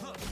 a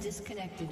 Disconnected.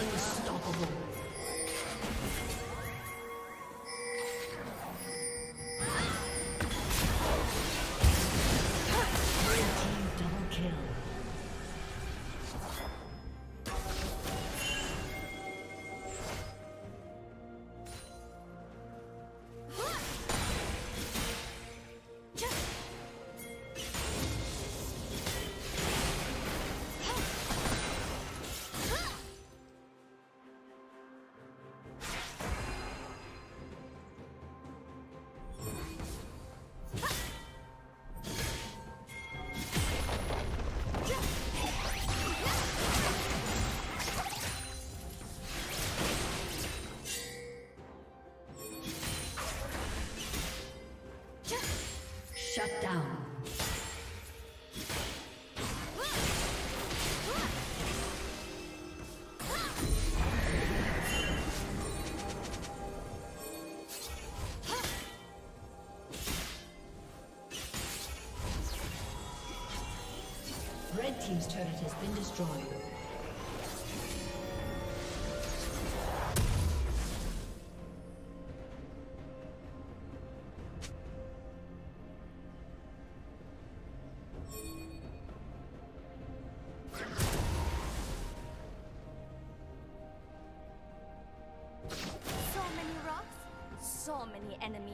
Unstoppable. Team's turret has been destroyed. So many rocks, so many enemies.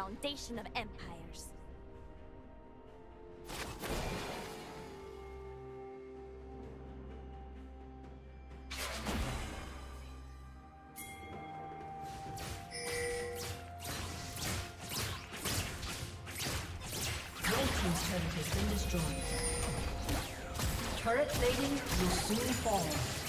Foundation of empires. Turret has been destroyed. Turret plating will soon fall.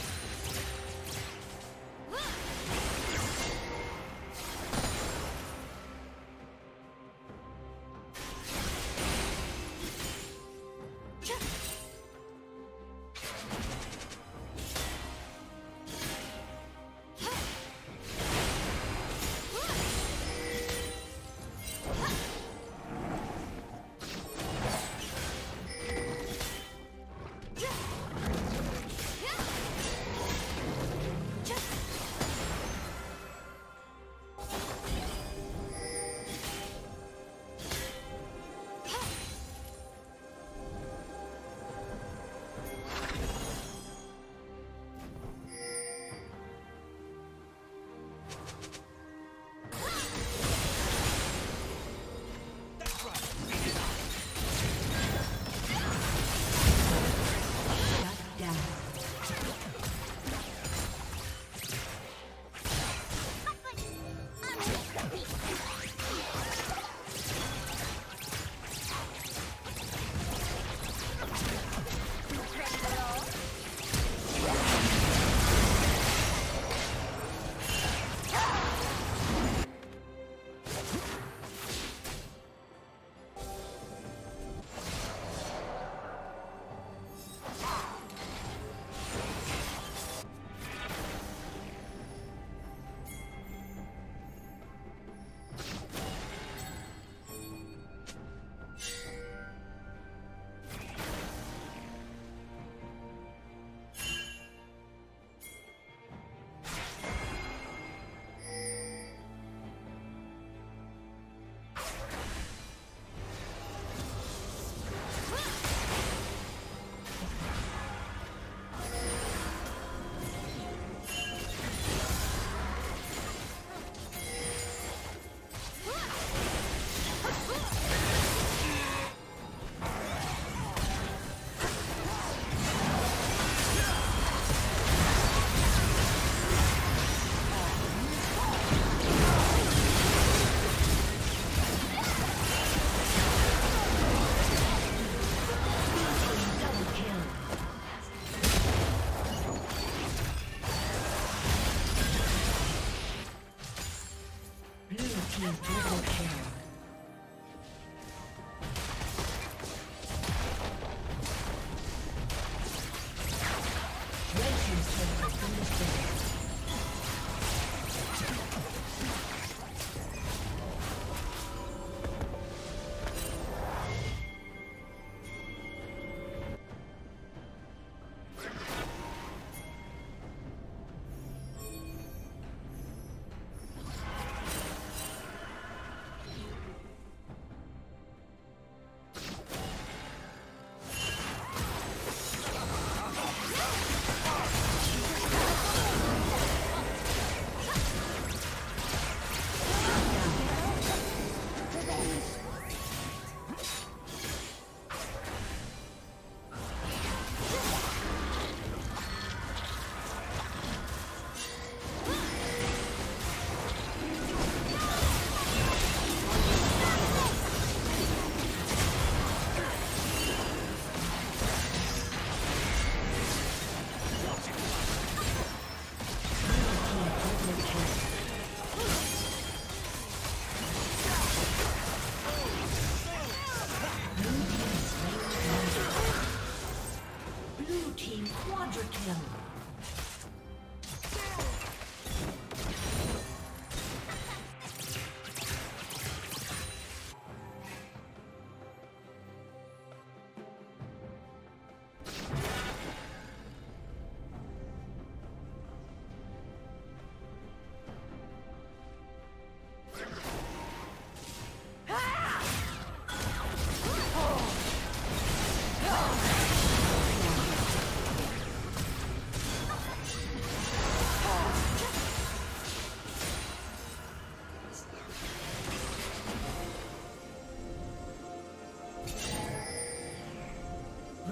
Blue team quadra kill.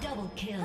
double kill.